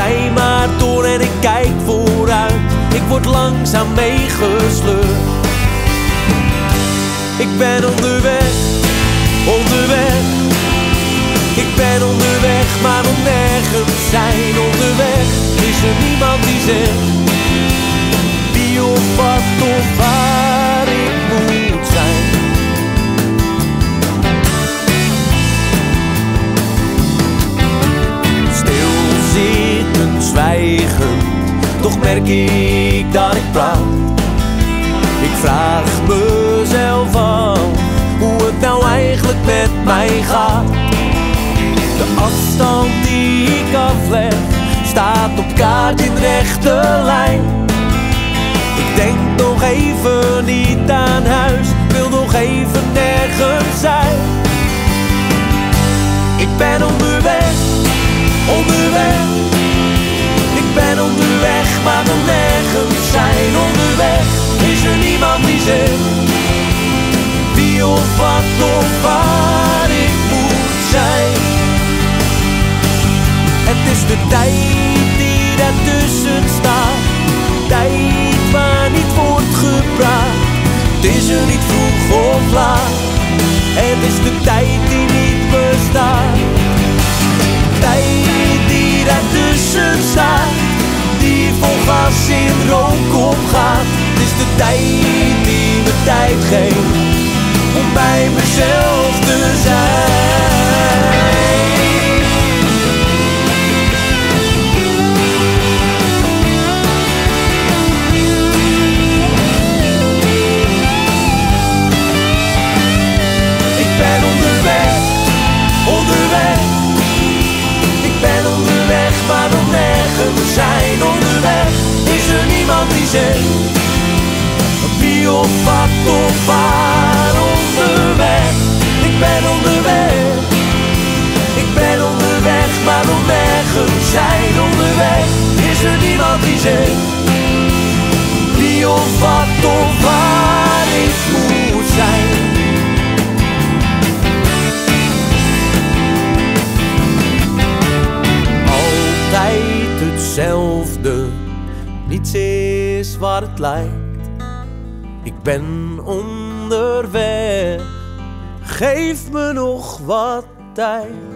rij maar door en ik kijk vooruit, ik word langzaam meegesleurd. Ik ben onderweg, onderweg. Ik ben onderweg, maar wil nergens zijn. Onderweg is er niemand die zegt wie of wat of waar merk ik dat ik praat. Ik vraag mezelf af hoe het nou eigenlijk met mij gaat. De afstand die ik afleg staat op kaart in rechte lijn. Ik denk nog even niet aan huis, wil nog even nergens zijn. Ik ben onderweg, onderweg. Tijd die daartussen staat, tijd waar niet wordt gepraat. Het is er niet vroeg of laat, het is de tijd die niet bestaat. Tijd die daartussen staat, die vol gas in rook opgaat. Het is de tijd die me tijd geeft om bij mezelf te zijn. Wie of wat of waar ik moet zijn. Altijd hetzelfde, niets is wat het lijkt. Ik ben onderweg, geef me nog wat tijd.